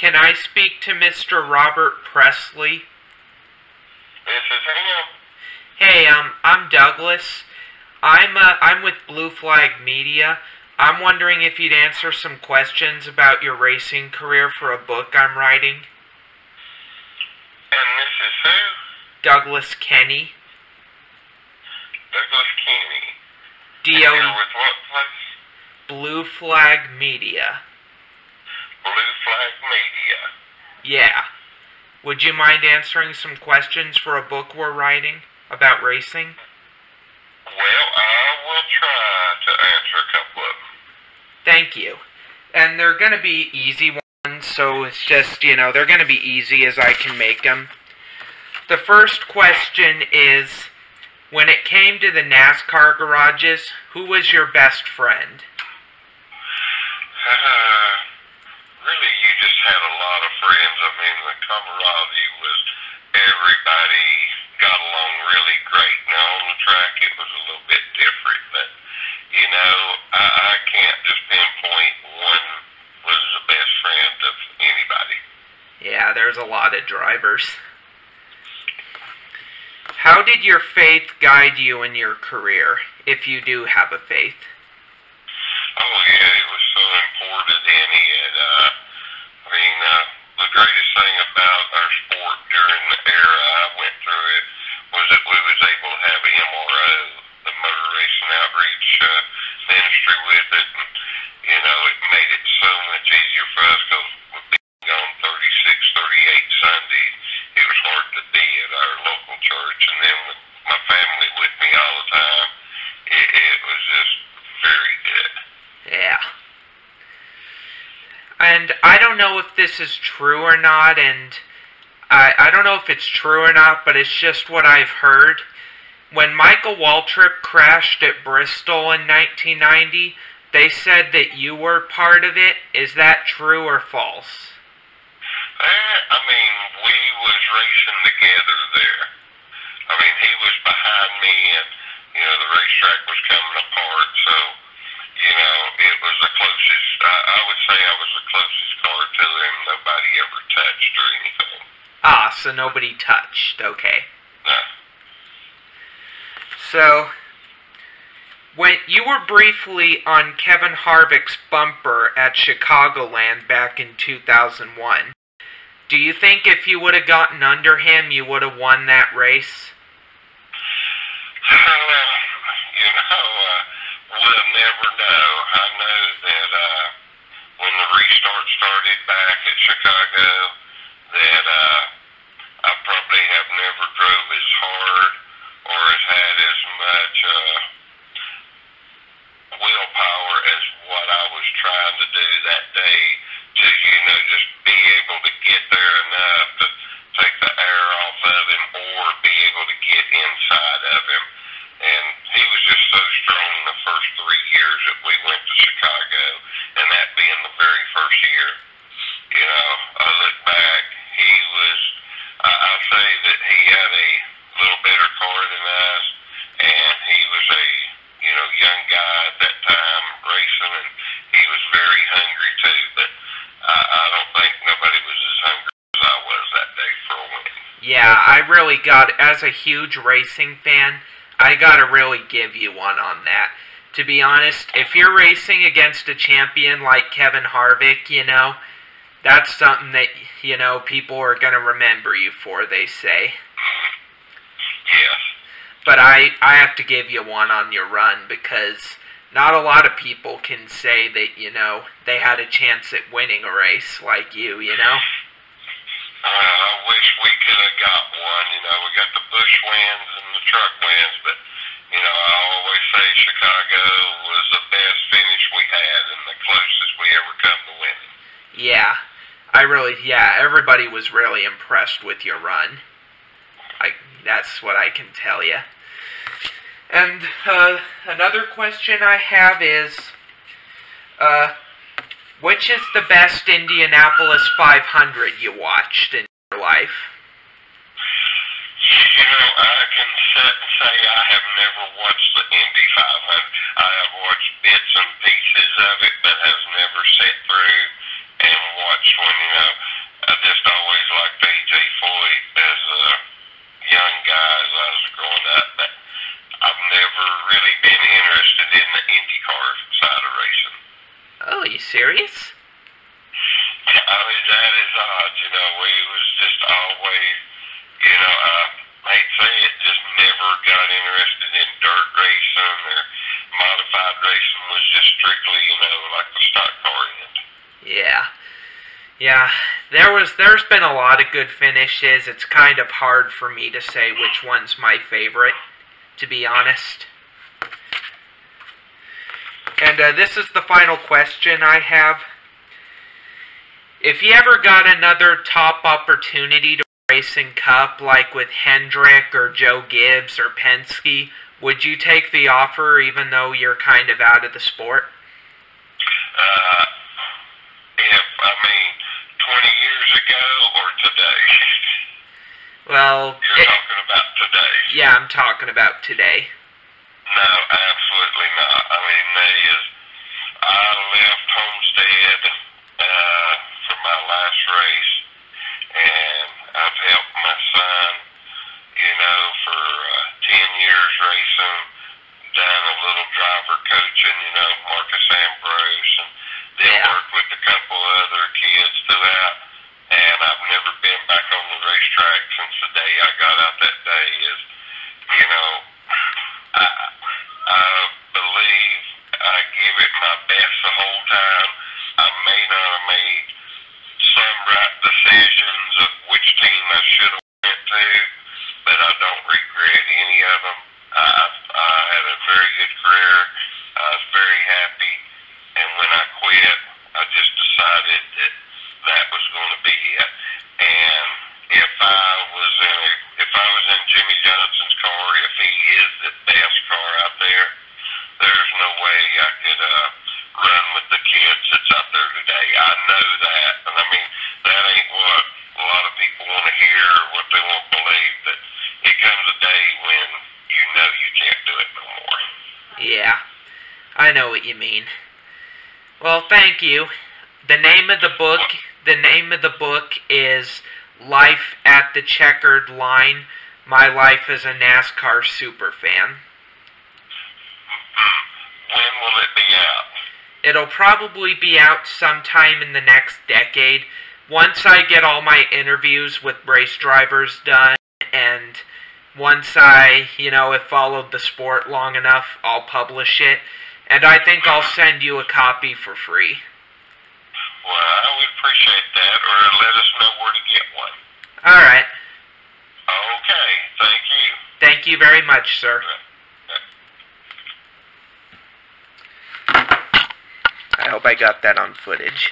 Can I speak to Mr. Robert Pressley? This is him. Hey, um, I'm Douglas. I'm uh, I'm with Blue Flag Media. I'm wondering if you'd answer some questions about your racing career for a book I'm writing. And this is who? Douglas Kenny. Douglas Kenny. D O with what place? Blue Flag Media. Blue Flag Media. Yeah. Would you mind answering some questions for a book we're writing about racing? Well, I will try to answer a couple of them. Thank you. And they're going to be easy ones, so it's just, you know, they're going to be easy as I can make them. The first question is when it came to the NASCAR garages, who was your best friend? Uh, really, you just had a lot of friends. I mean, the camaraderie was everybody got along really great. Now on the track, it was a little bit different, but you know, I, I can't just pinpoint one was the best friend of anybody. Yeah, there's a lot of drivers. How did your faith guide you in your career, if you do have a faith? Oh yeah, the greatest thing about our sport during the era I went through it was that we was able to have MRO, the motor racing outreach uh, ministry with it, and you know it made it so much easier for us because we'd be gone 36, 38 Sundays. It was hard to be at our local church, and then with my family with me all the time, it, it was just very good. Yeah. And I don't know if this is true or not, and I, I don't know if it's true or not, but it's just what I've heard. When Michael Waltrip crashed at Bristol in 1990, they said that you were part of it. Is that true or false? Eh, I mean, we was racing together there. I mean, he was behind me, and you know the racetrack was coming apart. So, you know, it was the closest. I, I would say I was the closest car to him. Nobody ever touched or anything. Ah, so nobody touched. Okay. No. So, when you were briefly on Kevin Harvick's bumper at Chicagoland back in 2001, do you think if you would have gotten under him, you would have won that race? you know, uh, we'll never know. I know that uh, when the restart started at Chicago, that uh, I probably have never drove as hard or has had as much uh, willpower as what I was trying to do that day to, you know, just be able to get there enough to take the air off of him or be able to get inside of him. And he was just so strong in the first three years that we went to Chicago, and that being the very first year, you know, I look back, he was, I, say that he had a little better car than us, and he was a, you know, young guy at that time racing, and he was very hungry too, but I, I don't think nobody was as hungry as I was that day for a win. Yeah, I really got, as a huge racing fan, I gotta really give you one on that. To be honest, if you're racing against a champion like Kevin Harvick, you know, that's something that, you know, people are gonna remember you for, they say. Yes. But I, I have to give you one on your run because not a lot of people can say that, you know, they had a chance at winning a race like you, you know? Uh, I wish we could have got one. You know, we got the Busch wins and the truck wins, but you know, I always say Chicago was the best finish we had and the closest we ever come to winning. Yeah, I really, yeah, everybody was really impressed with your run. I, that's what I can tell you. And uh, another question I have is, uh, which is the best Indianapolis 500 you watched in your life? You know, I can sit and say I have never watched the Indy 500. I have watched bits and pieces of it, but has never sat through watch when, you know, I just always liked as a young guy as I was growing up. But I've never really been interested in the IndyCar side of racing. Oh, are you serious? I mean, that is odd, you know. We was just always, you know, I may say it, just never got interested in dirt racing or modified racing was just strictly, you know, like the stock car end. Yeah. Yeah. There was there's been a lot of good finishes. It's kind of hard for me to say which one's my favorite, to be honest. And uh, this is the final question I have. If you ever got another top opportunity to race in cup like with Hendrick or Joe Gibbs or Penske, would you take the offer even though you're kind of out of the sport? Uh, if I mean, 20 years ago or today. Well, You're it- talking about today. yeah, I'm talking about today. No, absolutely not. I mean, they is. I left Homestead uh, for my last race, and I've helped my son, you know, for uh, ten years racing. Done a little driver coaching, you know, Marcos Ambrose, and then Yeah. worked with a couple other may I know what you mean. Well, thank you. The name of the book, the name of the book is Life at the Checkered Line. My life as a NASCAR superfan. When will it be out? It'll probably be out sometime in the next decade. Once I get all my interviews with race drivers done, and once I, you know, have followed the sport long enough, I'll publish it. And I think I'll send you a copy for free. Well, I would appreciate that, or let us know where to get one. Alright. Okay, thank you. Thank you very much, sir. I hope I got that on footage.